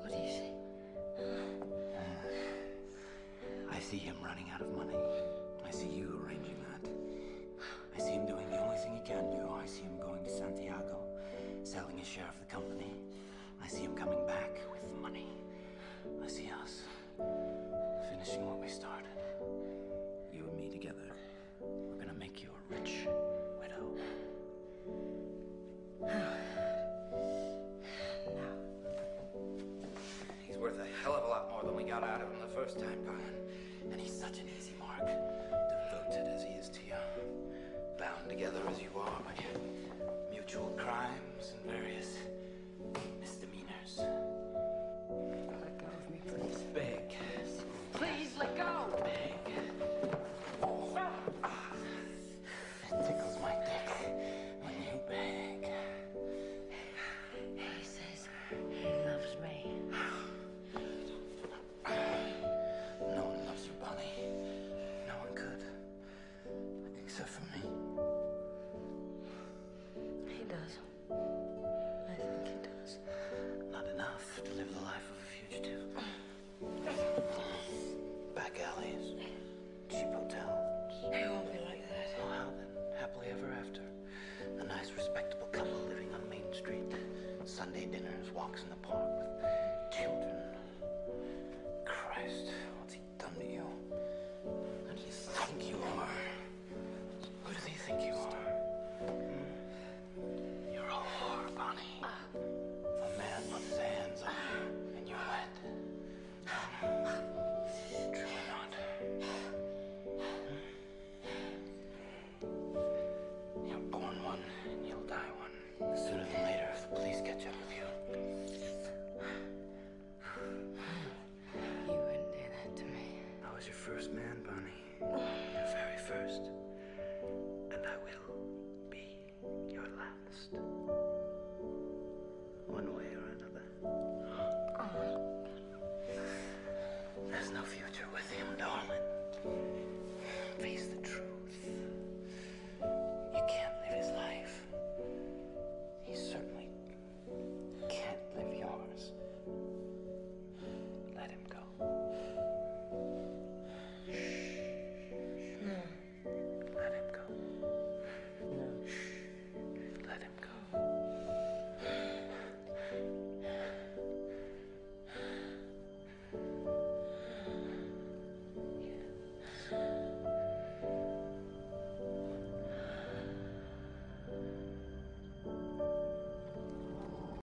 What do you see? Uh, I see him running out of money. I see you arranging that. I see him doing the only thing he can do. I see him going to Santiago, selling his share of the company. I see him coming back with money. I see us finishing what we started. More than we got out of him the first time, darling. And he's such an easy mark. For me. He does. I think he does. Not enough to live the life of a fugitive. Back alleys, cheap hotels. He won't be like that. Oh, how then? Happily ever after. A nice, respectable couple living on Main Street. Sunday dinners, walks in the park with children die one. Sooner than later, the police catch up with you. You wouldn't do that to me. I was your first man, Bonnie. Your very first. And I will be your last. One way or another. There's no future with him, darling. Face the